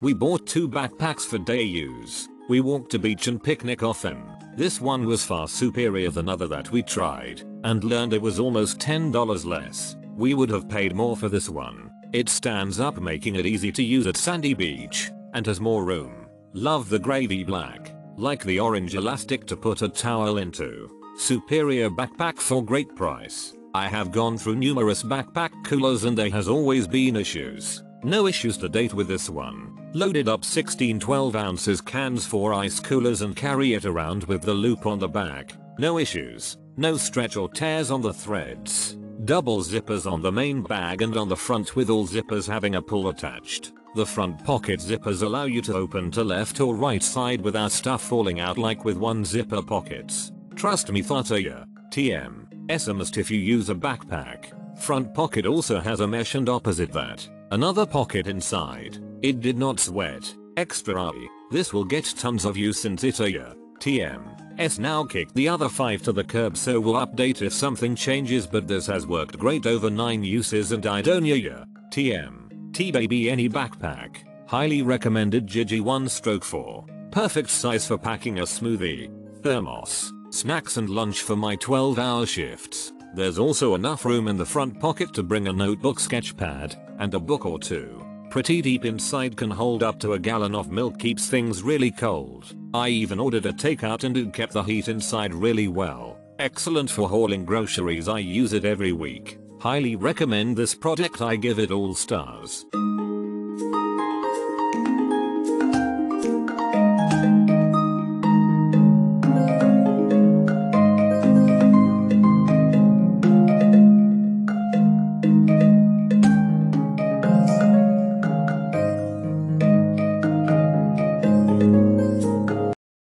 We bought two backpacks for day use. We walk to beach and picnic often. This one was far superior than other that we tried and learned it was almost $10 less. We would have paid more for this one. It stands up making it easy to use at Sandy Beach and has more room. Love the gravy black. Like the orange elastic to put a towel into. Superior backpack for great price. I have gone through numerous backpack coolers and there has always been issues. No issues to date with this one. Loaded up 16 12 ounces cans for ice coolers and carry it around with the loop on the back. No issues. No stretch or tears on the threads. Double zippers on the main bag and on the front with all zippers having a pull attached. The front pocket zippers allow you to open to left or right side without stuff falling out like with one zipper pockets. Trust me Fataya. TM. S must if you use a backpack. Front pocket also has a mesh and opposite that, another pocket inside. It did not sweat. Extra eye. This will get tons of use since it a year. TM. S now kicked the other 5 to the curb so we'll update if something changes but this has worked great over 9 uses and I don't. TM. T-Baby any backpack. Highly recommended Gigi 1 stroke 4. Perfect size for packing a smoothie. Thermos. Snacks and lunch for my 12 hour shifts. There's also enough room in the front pocket to bring a notebook sketchpad and a book or two. Pretty deep inside can hold up to a gallon of milk keeps things really cold. I even ordered a takeout and it kept the heat inside really well. Excellent for hauling groceries I use it every week. Highly recommend this product I give it all stars.